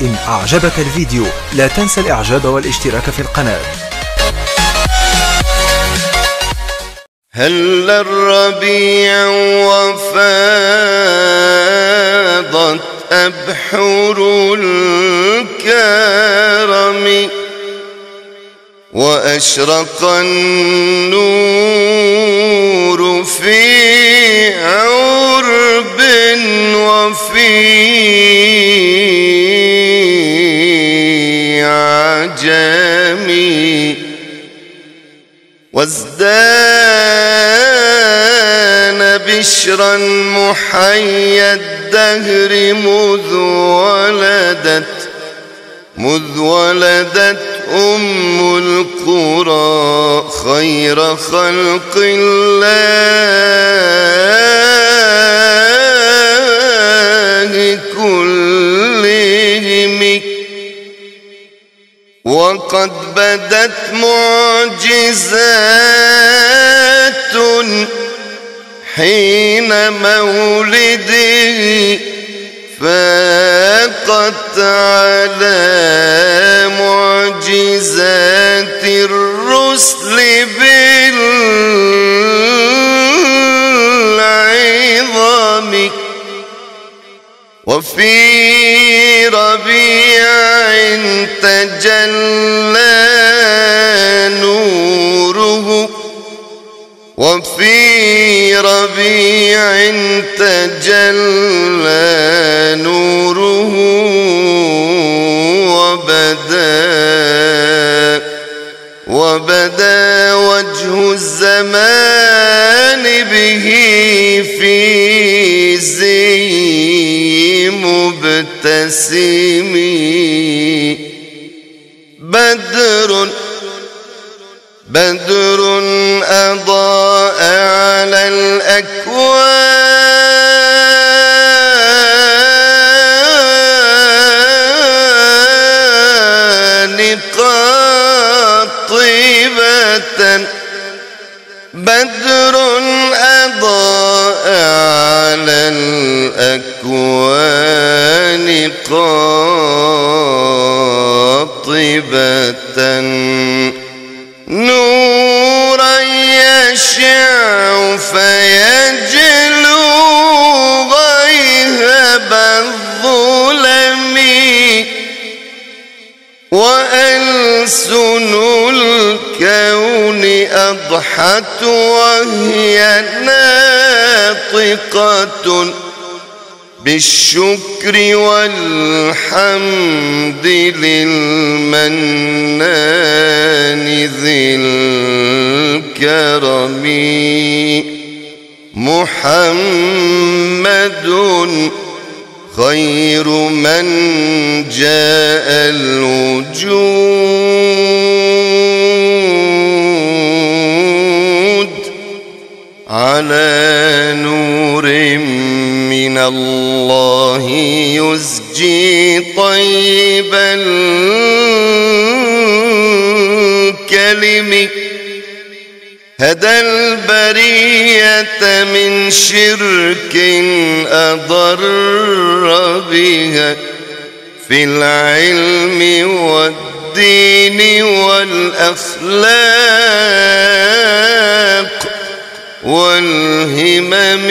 إن أعجبك الفيديو لا تنسى الإعجاب والاشتراك في القناة. هل الربيع وفاضت أبحر الكرم وأشرق النور في عرب وفي عجم وازدان بشرا محيا الدهر مذ ولدت مذ ولدت أم القرى خير خلق الله. وقد بدت معجزات حين مولده فاقت على معجزات الرسل بالعظام وفي ربيع تجلى نوره وفي ربيع تجلى نوره وبدا وبدا وجه الزمان به في مبتسم بدر بدر أضاء قاطبة نورا يشع فيجلو غيهب الظلم وألسن الكون أضحت وهي ناطقة بالشكر والحمد للمنان ذي الكرم. محمد خير من جاء الوجود على نور من الله يزجي طيب الكلم هدى البرية من شرك أضر بها. في العلم والدين والأخلاق والهمم.